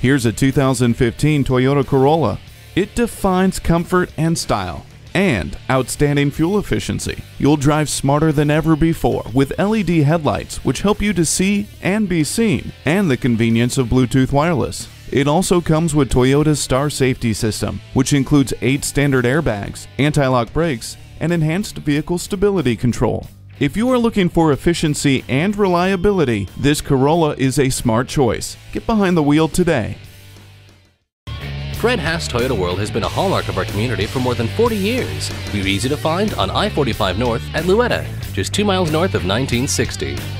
Here's a 2015 Toyota Corolla. It defines comfort and style and outstanding fuel efficiency. You'll drive smarter than ever before with LED headlights which help you to see and be seen and the convenience of Bluetooth wireless. It also comes with Toyota's Star Safety System, which includes 8 standard airbags, anti-lock brakes, and enhanced vehicle stability control. If you are looking for efficiency and reliability, this Corolla is a smart choice. Get behind the wheel today. Fred Haas Toyota World has been a hallmark of our community for more than 40 years. We're easy to find on I 45 North at Louetta, just two miles north of 1960.